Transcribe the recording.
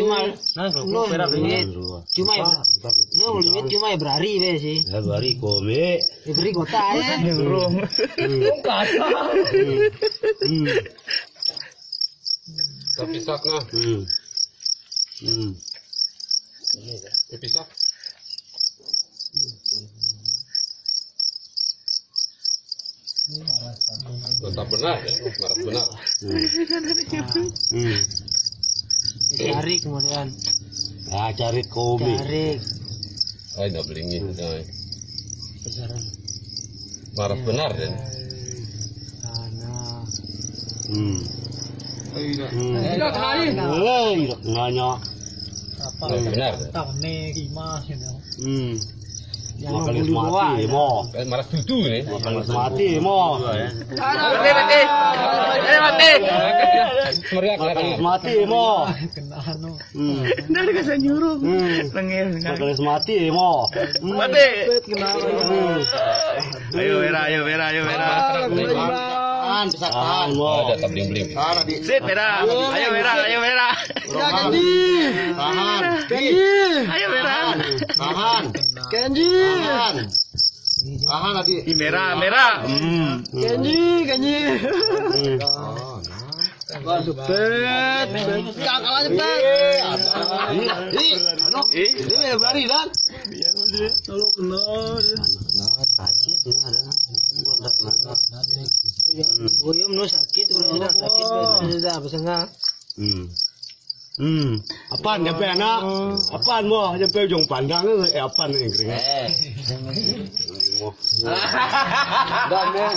cuma cuma ya Hmm. ya berari be sih. Habari kome. Ya beri kota ya. Urung. Hmm. Tapi sakna, Hmm. Hmm. pisah. Tetap benar ya, benar benar. Hmm. Cari kemudian Ah, cari kome. cari Ay, nablingi. Ay. Marah benar ya. sana. Hmm. Hmm. Eh, nanya. Marah benar. ya. Tak ne kimas gitu. Hmm. Makan bulu mati mo. Eh, mati mo. Mati, mati. Eh, mati. Meriak Makan meriak. mati mo. Kena anu. Hmm. Dari nyuruh. Hmm. Lengir. Makan mati mo. Mati. Hmm. Ayo Vera, ayo Vera, ayo Vera. Tahan, bisa tahan mo. Ada tak bling bling. Sit Vera. Ayo Vera, ayo Vera. Tahan. Tahan. Ayo Vera. Tahan. Kenji. Tahan. Tahan tadi. Ih, merah, merah. Hmm. Kenji, Kenji. Bet, bet. Kakak aja, bet. Ih, anu, ini ada berani dan. Kalau kena. Guyum no sakit, kalau tidak sakit sudah bisa nggak? Hmm. อืมอปันจะแปลนะอปันมั่จะเปลจงปันดังก็ออบปันเองเลยไง ดอนเนี่ย